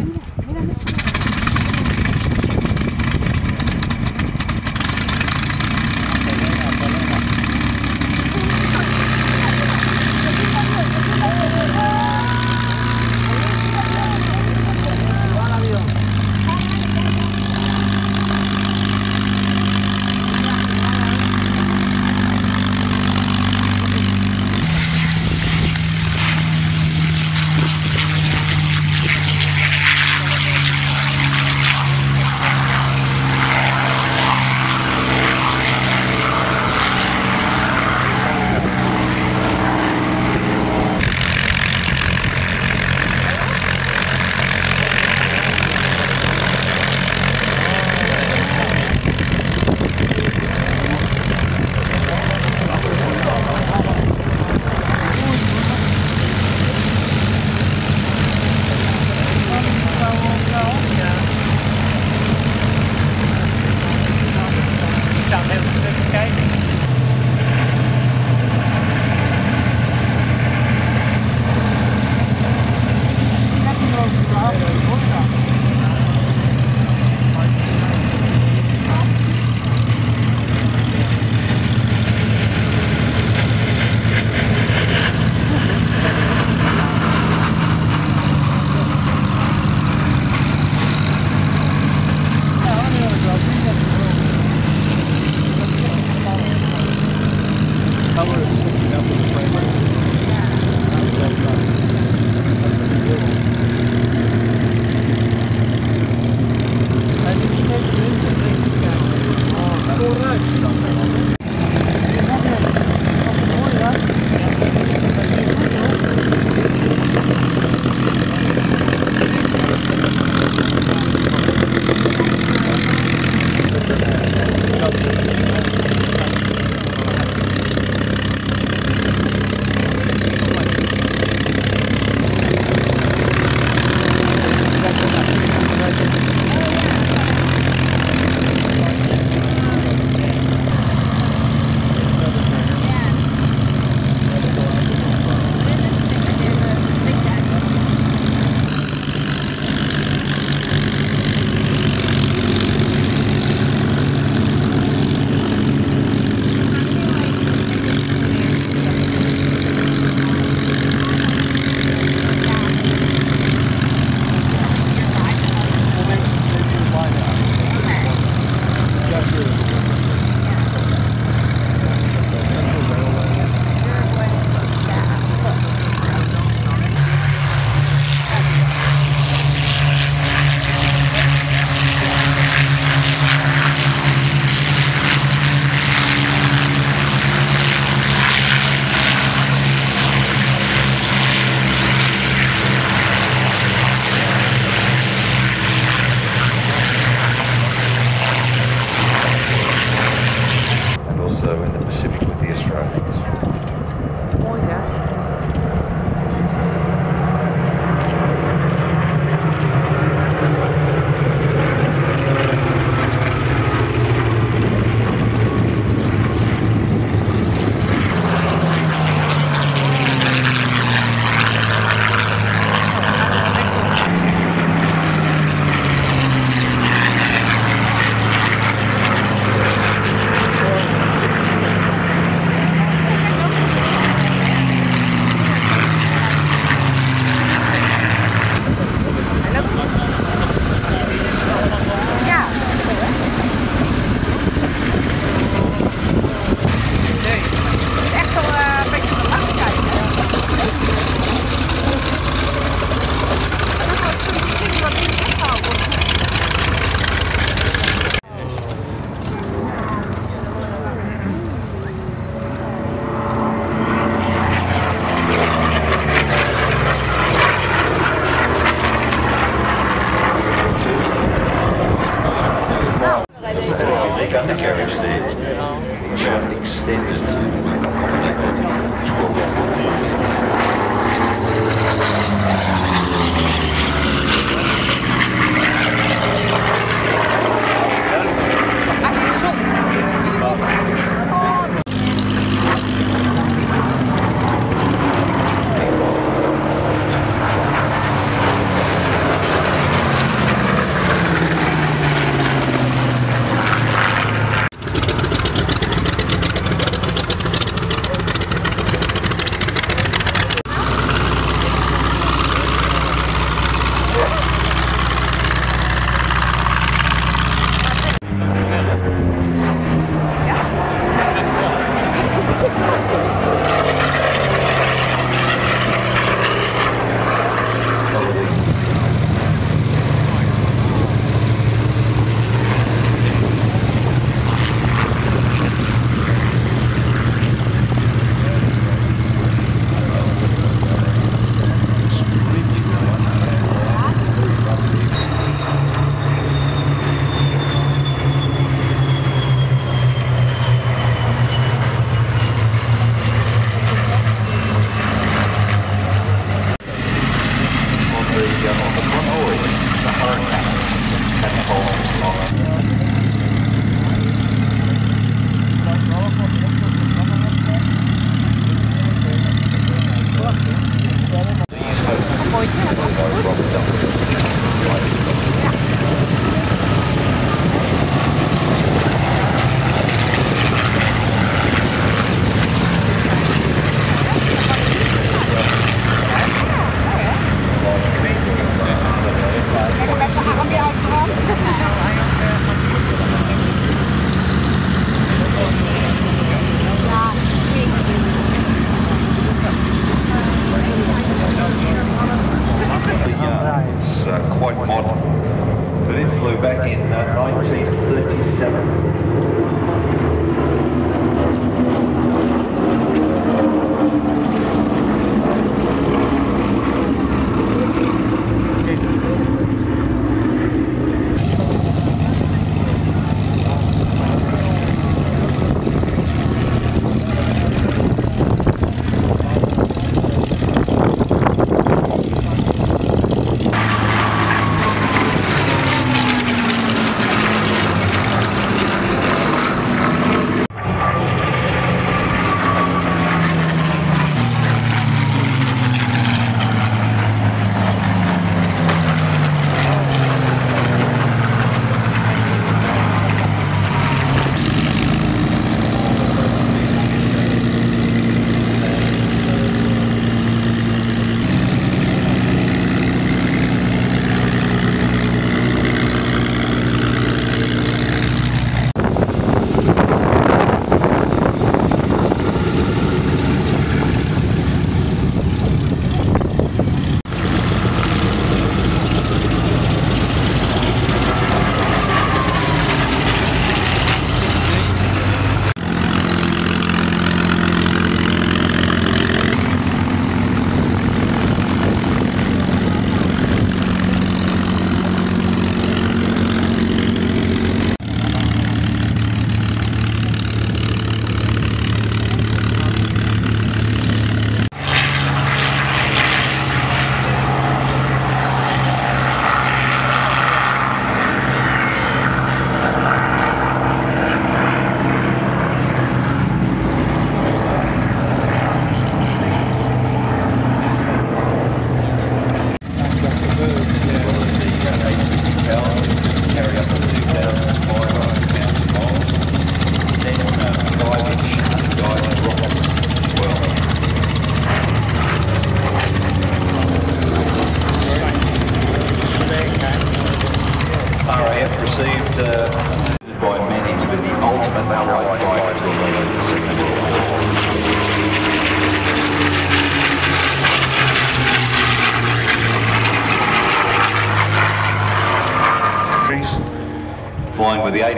南南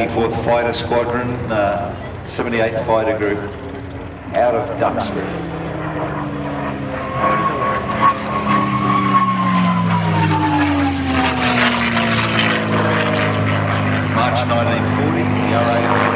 84th Fighter Squadron, uh, 78th Fighter Group, out of Duxford. March 1940, the RA